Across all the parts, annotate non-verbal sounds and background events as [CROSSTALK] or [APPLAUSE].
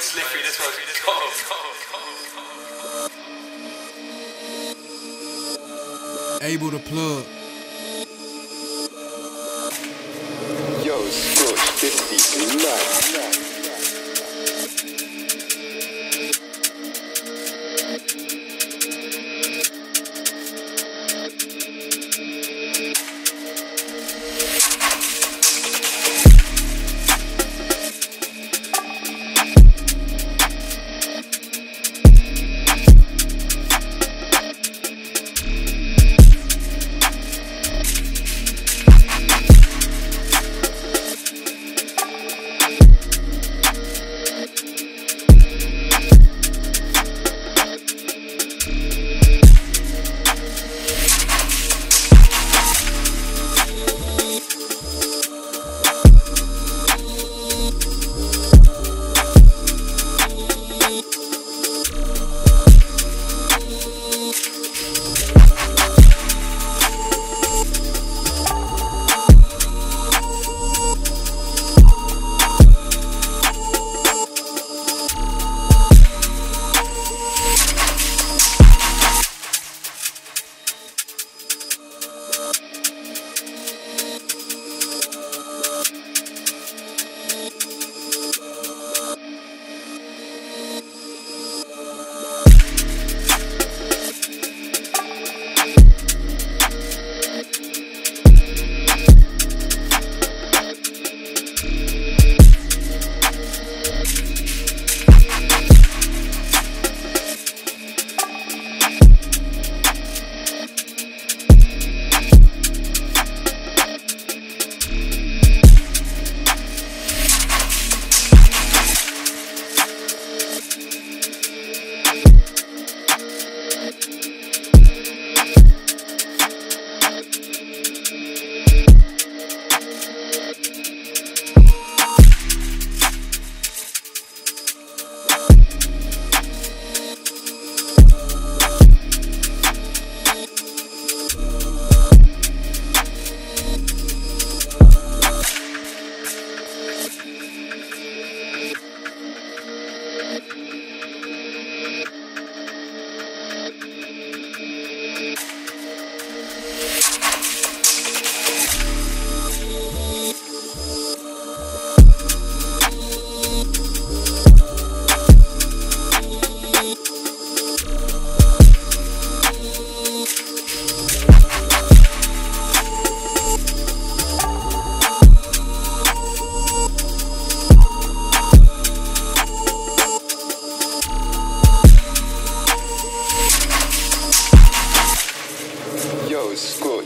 Slippery, this one. Abel the Plug. Yo, Scorch, this beat nuts.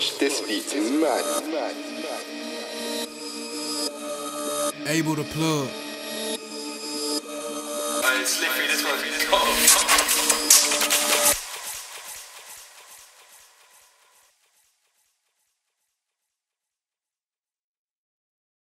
Scorch, this beat mad. Abel the Plug. Slippery, this one. [LAUGHS]